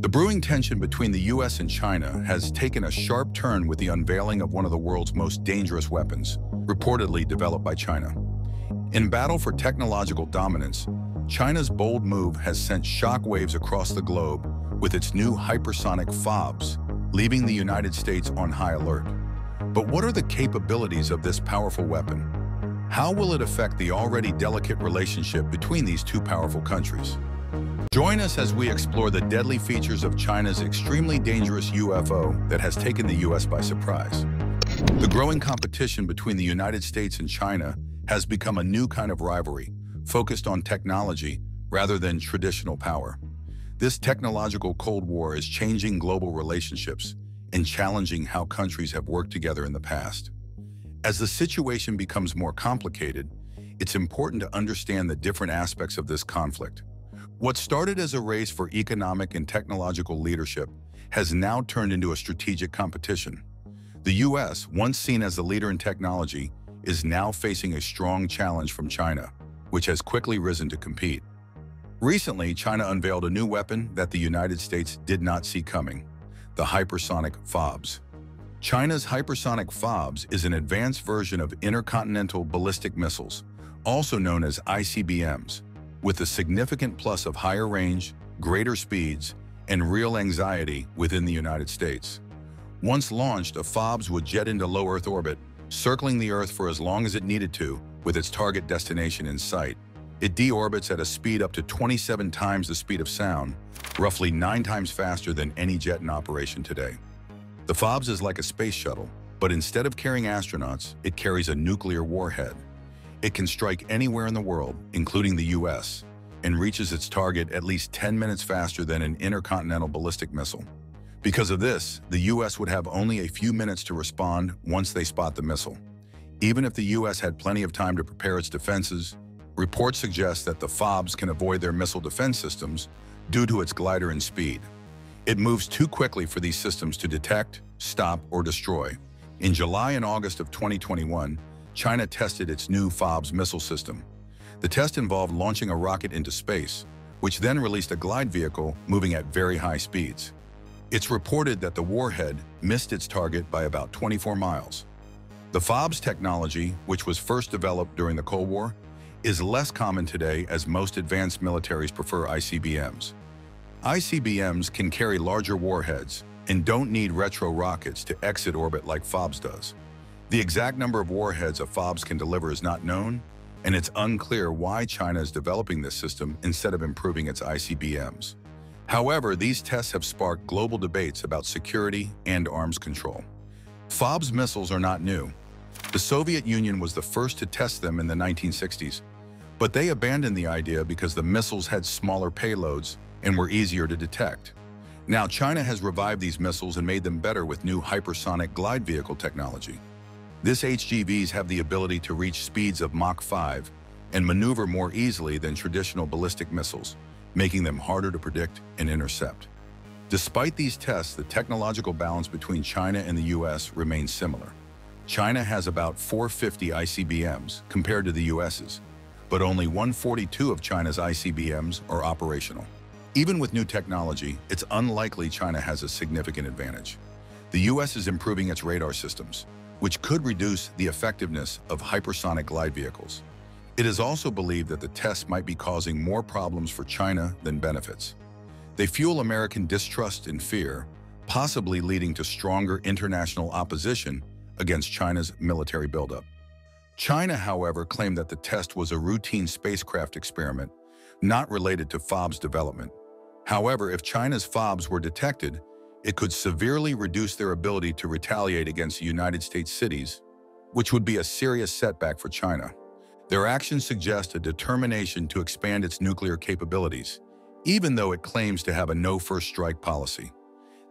The brewing tension between the US and China has taken a sharp turn with the unveiling of one of the world's most dangerous weapons, reportedly developed by China. In battle for technological dominance, China's bold move has sent shockwaves across the globe with its new hypersonic FOBs, leaving the United States on high alert. But what are the capabilities of this powerful weapon? How will it affect the already delicate relationship between these two powerful countries? Join us as we explore the deadly features of China's extremely dangerous UFO that has taken the U.S. by surprise. The growing competition between the United States and China has become a new kind of rivalry, focused on technology rather than traditional power. This technological Cold War is changing global relationships and challenging how countries have worked together in the past. As the situation becomes more complicated, it's important to understand the different aspects of this conflict. What started as a race for economic and technological leadership has now turned into a strategic competition. The U.S., once seen as the leader in technology, is now facing a strong challenge from China, which has quickly risen to compete. Recently, China unveiled a new weapon that the United States did not see coming, the hypersonic FOBs. China's hypersonic FOBs is an advanced version of intercontinental ballistic missiles, also known as ICBMs, with a significant plus of higher range, greater speeds, and real anxiety within the United States. Once launched, a FOBS would jet into low Earth orbit, circling the Earth for as long as it needed to, with its target destination in sight. It deorbits at a speed up to 27 times the speed of sound, roughly nine times faster than any jet in operation today. The FOBS is like a space shuttle, but instead of carrying astronauts, it carries a nuclear warhead. It can strike anywhere in the world, including the US, and reaches its target at least 10 minutes faster than an intercontinental ballistic missile. Because of this, the US would have only a few minutes to respond once they spot the missile. Even if the US had plenty of time to prepare its defenses, reports suggest that the FOBs can avoid their missile defense systems due to its glider and speed. It moves too quickly for these systems to detect, stop, or destroy. In July and August of 2021, China tested its new FOBS missile system. The test involved launching a rocket into space, which then released a glide vehicle moving at very high speeds. It's reported that the warhead missed its target by about 24 miles. The FOBS technology, which was first developed during the Cold War, is less common today as most advanced militaries prefer ICBMs. ICBMs can carry larger warheads and don't need retro rockets to exit orbit like FOBS does. The exact number of warheads a FOBS can deliver is not known, and it's unclear why China is developing this system instead of improving its ICBMs. However, these tests have sparked global debates about security and arms control. FOBS missiles are not new. The Soviet Union was the first to test them in the 1960s, but they abandoned the idea because the missiles had smaller payloads and were easier to detect. Now China has revived these missiles and made them better with new hypersonic glide vehicle technology. This HGVs have the ability to reach speeds of Mach 5 and maneuver more easily than traditional ballistic missiles, making them harder to predict and intercept. Despite these tests, the technological balance between China and the US remains similar. China has about 450 ICBMs compared to the US's, but only 142 of China's ICBMs are operational. Even with new technology, it's unlikely China has a significant advantage. The US is improving its radar systems, which could reduce the effectiveness of hypersonic glide vehicles. It is also believed that the tests might be causing more problems for China than benefits. They fuel American distrust and fear, possibly leading to stronger international opposition against China's military buildup. China, however, claimed that the test was a routine spacecraft experiment, not related to FOBs development. However, if China's FOBs were detected, it could severely reduce their ability to retaliate against United States cities, which would be a serious setback for China. Their actions suggest a determination to expand its nuclear capabilities, even though it claims to have a no-first strike policy.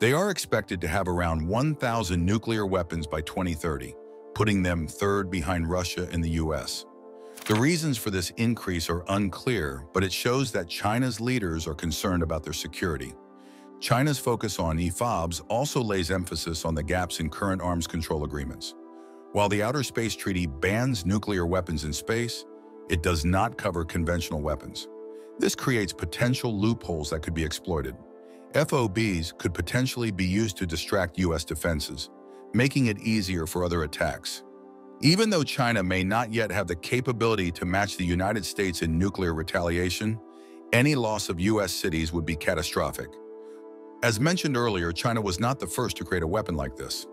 They are expected to have around 1,000 nuclear weapons by 2030, putting them third behind Russia and the US. The reasons for this increase are unclear, but it shows that China's leaders are concerned about their security. China's focus on EFOBs also lays emphasis on the gaps in current arms control agreements. While the Outer Space Treaty bans nuclear weapons in space, it does not cover conventional weapons. This creates potential loopholes that could be exploited. FOBs could potentially be used to distract U.S. defenses, making it easier for other attacks. Even though China may not yet have the capability to match the United States in nuclear retaliation, any loss of U.S. cities would be catastrophic. As mentioned earlier, China was not the first to create a weapon like this.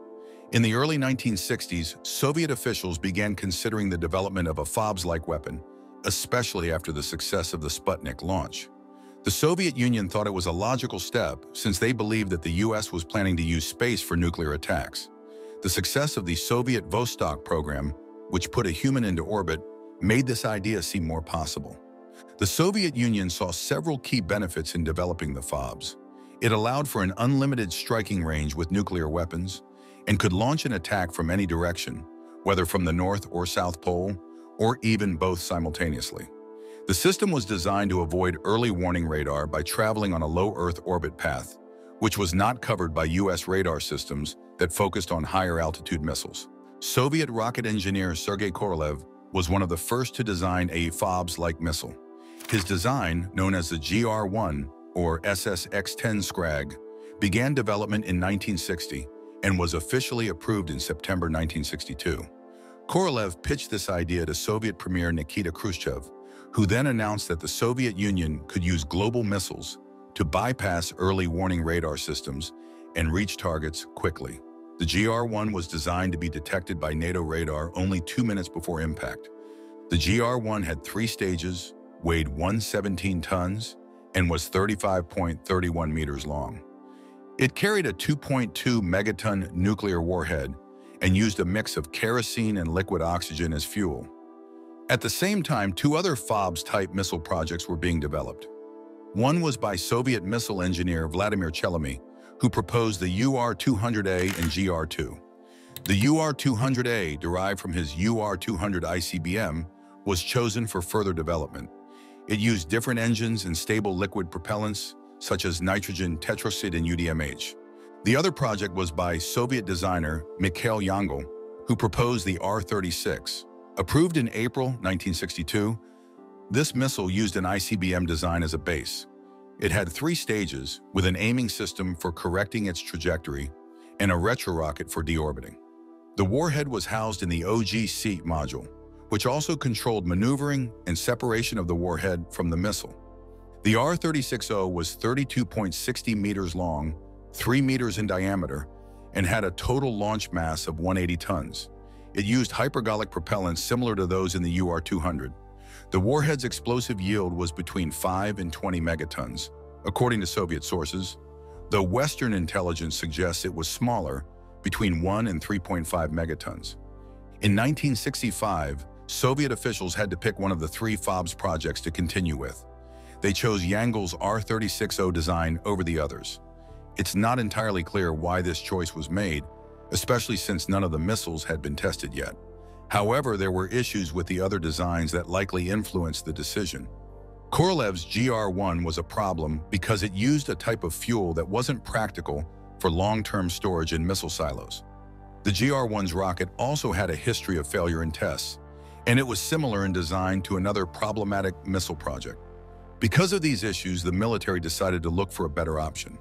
In the early 1960s, Soviet officials began considering the development of a FOBs-like weapon, especially after the success of the Sputnik launch. The Soviet Union thought it was a logical step since they believed that the US was planning to use space for nuclear attacks. The success of the Soviet Vostok program, which put a human into orbit, made this idea seem more possible. The Soviet Union saw several key benefits in developing the FOBs. It allowed for an unlimited striking range with nuclear weapons and could launch an attack from any direction, whether from the North or South Pole, or even both simultaneously. The system was designed to avoid early warning radar by traveling on a low Earth orbit path, which was not covered by U.S. radar systems that focused on higher altitude missiles. Soviet rocket engineer Sergei Korolev was one of the first to design a FOBS-like missile. His design, known as the GR-1 or SSX-10 Scrag, began development in 1960 and was officially approved in September 1962. Korolev pitched this idea to Soviet Premier Nikita Khrushchev, who then announced that the Soviet Union could use global missiles to bypass early warning radar systems and reach targets quickly. The GR-1 was designed to be detected by NATO radar only two minutes before impact. The GR-1 had three stages, weighed 117 tons, and was 35.31 meters long. It carried a 2.2 megaton nuclear warhead and used a mix of kerosene and liquid oxygen as fuel. At the same time, two other FOBS-type missile projects were being developed. One was by Soviet missile engineer Vladimir Chelomey, who proposed the UR-200A and GR-2. The UR-200A, derived from his UR-200 ICBM, was chosen for further development. It used different engines and stable liquid propellants, such as nitrogen tetroxide and UDMH. The other project was by Soviet designer Mikhail Yangel, who proposed the R-36. Approved in April 1962, this missile used an ICBM design as a base. It had three stages, with an aiming system for correcting its trajectory and a retrorocket for deorbiting. The warhead was housed in the OG-C module, which also controlled maneuvering and separation of the warhead from the missile. The R-36O was 32.60 meters long, 3 meters in diameter, and had a total launch mass of 180 tons. It used hypergolic propellants similar to those in the UR-200. The warhead's explosive yield was between 5 and 20 megatons, according to Soviet sources, though Western intelligence suggests it was smaller, between 1 and 3.5 megatons. In 1965, Soviet officials had to pick one of the three FOBS projects to continue with. They chose Yangel's R-36O design over the others. It's not entirely clear why this choice was made, especially since none of the missiles had been tested yet. However, there were issues with the other designs that likely influenced the decision. Korolev's GR-1 was a problem because it used a type of fuel that wasn't practical for long-term storage in missile silos. The GR-1's rocket also had a history of failure in tests, and it was similar in design to another problematic missile project. Because of these issues, the military decided to look for a better option.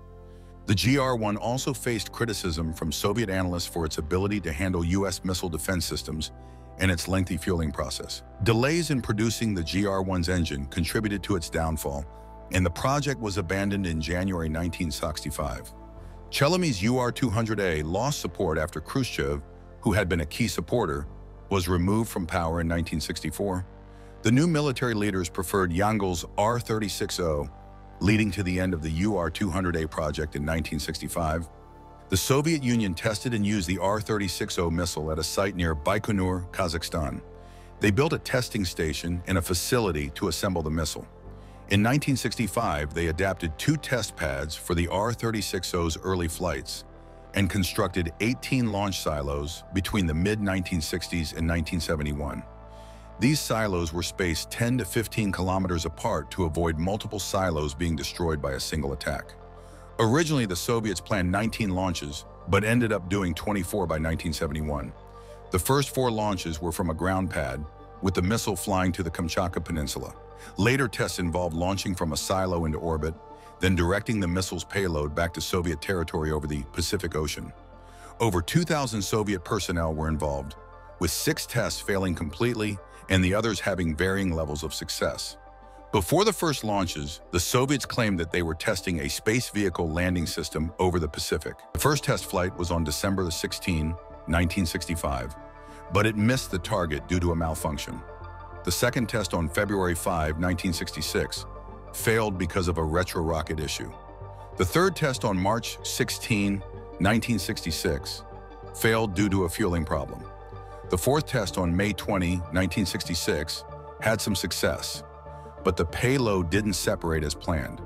The GR-1 also faced criticism from Soviet analysts for its ability to handle U.S. missile defense systems and its lengthy fueling process. Delays in producing the GR-1's engine contributed to its downfall, and the project was abandoned in January 1965. Chelomey's UR-200A lost support after Khrushchev, who had been a key supporter, was removed from power in 1964. The new military leaders preferred Yangel's R-36O leading to the end of the UR-200A project in 1965. The Soviet Union tested and used the R-36O missile at a site near Baikonur, Kazakhstan. They built a testing station and a facility to assemble the missile. In 1965, they adapted two test pads for the R-36O's early flights and constructed 18 launch silos between the mid-1960s and 1971. These silos were spaced 10 to 15 kilometers apart to avoid multiple silos being destroyed by a single attack. Originally, the Soviets planned 19 launches, but ended up doing 24 by 1971. The first four launches were from a ground pad, with the missile flying to the Kamchatka Peninsula. Later tests involved launching from a silo into orbit, then directing the missile's payload back to Soviet territory over the Pacific Ocean. Over 2,000 Soviet personnel were involved, with six tests failing completely and the others having varying levels of success. Before the first launches, the Soviets claimed that they were testing a space vehicle landing system over the Pacific. The first test flight was on December 16, 1965, but it missed the target due to a malfunction. The second test on February 5, 1966, failed because of a retro-rocket issue. The third test on March 16, 1966, failed due to a fueling problem. The fourth test on May 20, 1966, had some success, but the payload didn't separate as planned.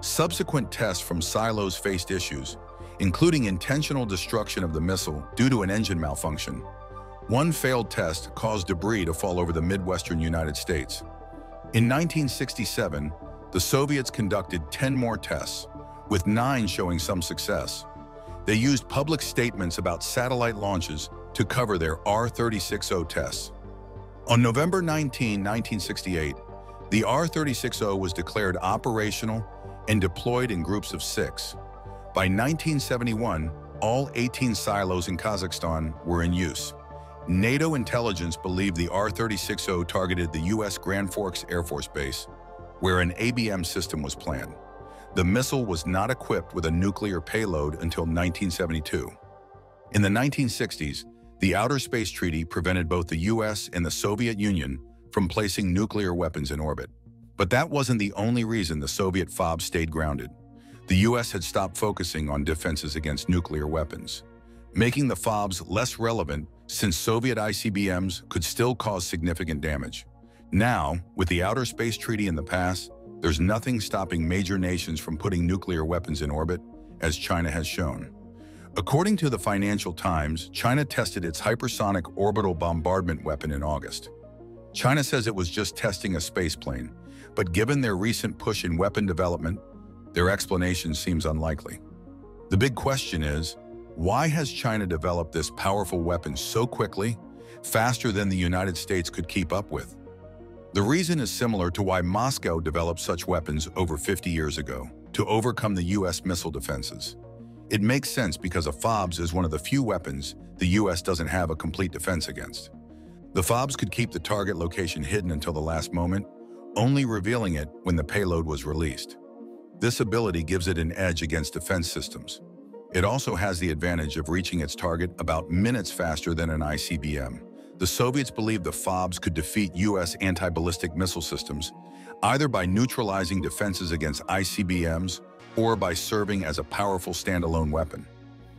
Subsequent tests from silos faced issues, including intentional destruction of the missile due to an engine malfunction. One failed test caused debris to fall over the Midwestern United States. In 1967, the Soviets conducted 10 more tests, with nine showing some success. They used public statements about satellite launches to cover their R-36O tests. On November 19, 1968, the R-36O was declared operational and deployed in groups of six. By 1971, all 18 silos in Kazakhstan were in use. NATO intelligence believed the R-36O targeted the U.S. Grand Forks Air Force Base, where an ABM system was planned. The missile was not equipped with a nuclear payload until 1972. In the 1960s, the Outer Space Treaty prevented both the US and the Soviet Union from placing nuclear weapons in orbit. But that wasn't the only reason the Soviet FOB stayed grounded. The US had stopped focusing on defenses against nuclear weapons, making the FOBs less relevant since Soviet ICBMs could still cause significant damage. Now, with the Outer Space Treaty in the past, there's nothing stopping major nations from putting nuclear weapons in orbit, as China has shown. According to the Financial Times, China tested its hypersonic orbital bombardment weapon in August. China says it was just testing a space plane, but given their recent push in weapon development, their explanation seems unlikely. The big question is, why has China developed this powerful weapon so quickly, faster than the United States could keep up with? The reason is similar to why Moscow developed such weapons over 50 years ago, to overcome the U.S. missile defenses. It makes sense because a FOBS is one of the few weapons the US doesn't have a complete defense against. The FOBS could keep the target location hidden until the last moment, only revealing it when the payload was released. This ability gives it an edge against defense systems. It also has the advantage of reaching its target about minutes faster than an ICBM. The Soviets believed the FOBs could defeat US anti-ballistic missile systems, either by neutralizing defenses against ICBMs or by serving as a powerful standalone weapon.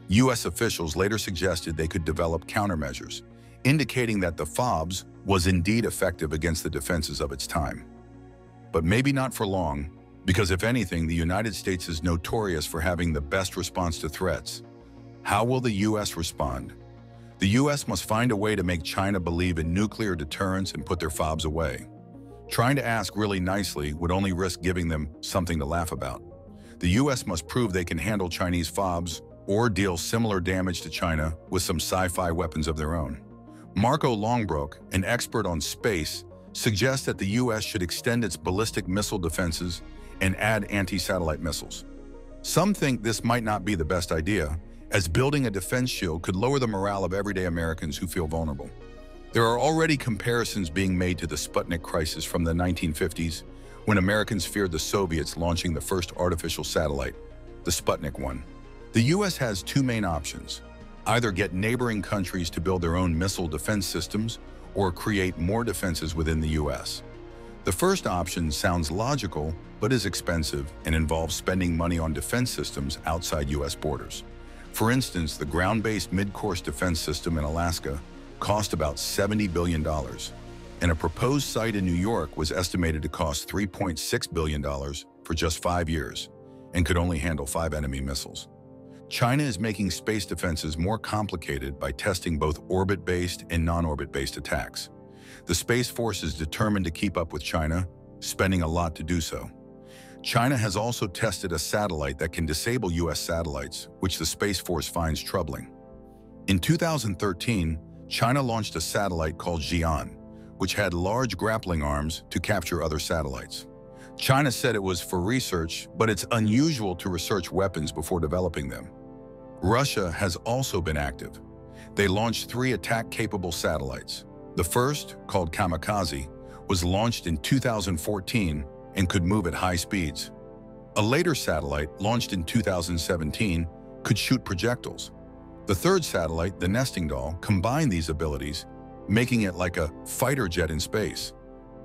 U.S. officials later suggested they could develop countermeasures, indicating that the FOBs was indeed effective against the defenses of its time. But maybe not for long, because if anything, the United States is notorious for having the best response to threats. How will the U.S. respond? The U.S. must find a way to make China believe in nuclear deterrence and put their FOBs away. Trying to ask really nicely would only risk giving them something to laugh about the US must prove they can handle Chinese FOBs or deal similar damage to China with some sci-fi weapons of their own. Marco Langbroek, an expert on space, suggests that the US should extend its ballistic missile defenses and add anti-satellite missiles. Some think this might not be the best idea, as building a defense shield could lower the morale of everyday Americans who feel vulnerable. There are already comparisons being made to the Sputnik crisis from the 1950s when Americans feared the Soviets launching the first artificial satellite, the Sputnik 1. The U.S. has two main options, either get neighboring countries to build their own missile defense systems or create more defenses within the U.S. The first option sounds logical, but is expensive and involves spending money on defense systems outside U.S. borders. For instance, the ground-based mid-course defense system in Alaska cost about $70 billion, and a proposed site in New York was estimated to cost $3.6 billion for just five years and could only handle five enemy missiles. China is making space defenses more complicated by testing both orbit-based and non-orbit-based attacks. The Space Force is determined to keep up with China, spending a lot to do so. China has also tested a satellite that can disable U.S. satellites, which the Space Force finds troubling. In 2013, China launched a satellite called Shiyan, which had large grappling arms to capture other satellites. China said it was for research, but it's unusual to research weapons before developing them. Russia has also been active. They launched three attack-capable satellites. The first, called Kamikaze, was launched in 2014 and could move at high speeds. A later satellite, launched in 2017, could shoot projectiles. The third satellite, the Nesting Doll, combined these abilities, making it like a fighter jet in space.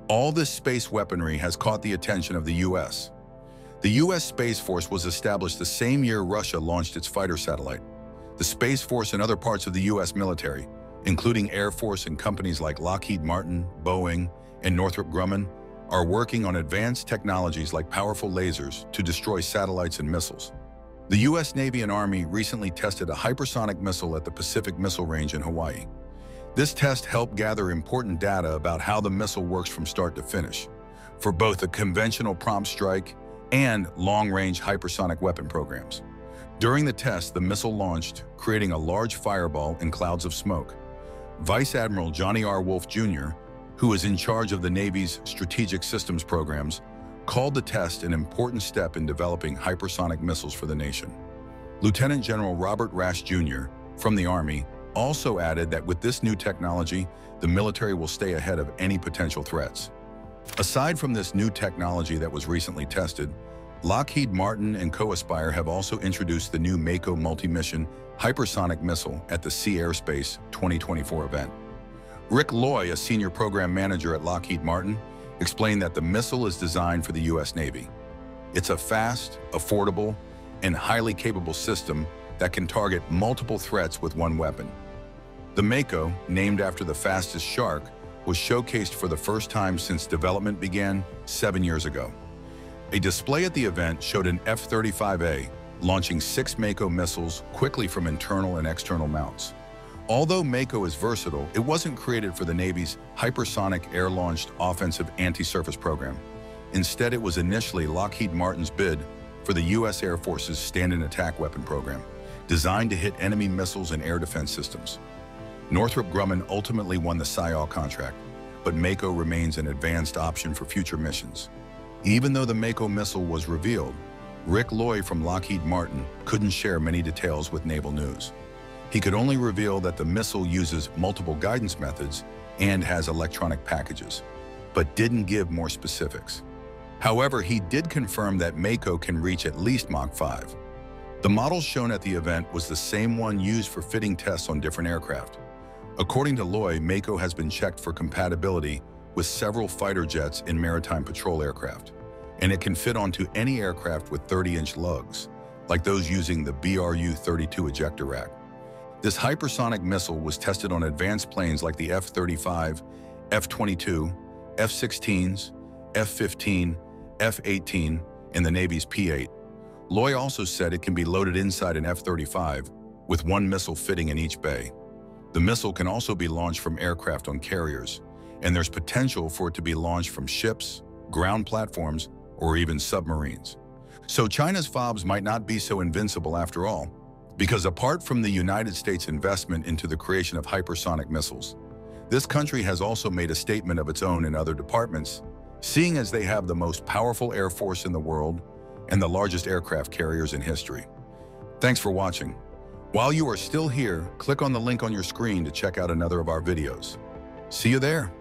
All this space weaponry has caught the attention of the U.S. The U.S. Space Force was established the same year Russia launched its fighter satellite. The Space Force and other parts of the U.S. military, including Air Force and companies like Lockheed Martin, Boeing, and Northrop Grumman, are working on advanced technologies like powerful lasers to destroy satellites and missiles. The U.S. Navy and Army recently tested a hypersonic missile at the Pacific Missile Range in Hawaii. This test helped gather important data about how the missile works from start to finish, for both the conventional prompt strike and long-range hypersonic weapon programs. During the test, the missile launched, creating a large fireball and clouds of smoke. Vice Admiral Johnny R. Wolfe Jr., who is in charge of the Navy's strategic systems programs, called the test an important step in developing hypersonic missiles for the nation. Lieutenant General Robert Rasch Jr. from the Army also added that with this new technology, the military will stay ahead of any potential threats. Aside from this new technology that was recently tested, Lockheed Martin and CoAspire have also introduced the new Mako multi-mission hypersonic missile at the Sea-Air-Space 2024 event. Rick Loy, a senior program manager at Lockheed Martin, explained that the missile is designed for the U.S. Navy. It's a fast, affordable, and highly capable system that can target multiple threats with one weapon. The Mako, named after the fastest shark, was showcased for the first time since development began seven years ago. A display at the event showed an F-35A launching six Mako missiles quickly from internal and external mounts. Although Mako is versatile, it wasn't created for the Navy's hypersonic air-launched offensive anti-surface program. Instead, it was initially Lockheed Martin's bid for the U.S. Air Force's Stand-in Attack Weapon program, designed to hit enemy missiles and air defense systems. Northrop Grumman ultimately won the SiAW contract, but Mako remains an advanced option for future missions. Even though the Mako missile was revealed, Rick Loy from Lockheed Martin couldn't share many details with Naval News. He could only reveal that the missile uses multiple guidance methods and has electronic packages, but didn't give more specifics. However, he did confirm that Mako can reach at least Mach 5. The model shown at the event was the same one used for fitting tests on different aircraft. According to Loy, Mako has been checked for compatibility with several fighter jets and maritime patrol aircraft, and it can fit onto any aircraft with 30-inch lugs, like those using the BRU-32 ejector rack. This hypersonic missile was tested on advanced planes like the F-35, F-22, F-16s, F-15, F-18, and the Navy's P-8. Loy also said it can be loaded inside an F-35, with one missile fitting in each bay. The missile can also be launched from aircraft on carriers, and there's potential for it to be launched from ships, ground platforms, or even submarines. So China's FOBs might not be so invincible after all, because apart from the United States' investment into the creation of hypersonic missiles, this country has also made a statement of its own in other departments, seeing as they have the most powerful air force in the world and the largest aircraft carriers in history. Thanks for watching. While you are still here, click on the link on your screen to check out another of our videos. See you there.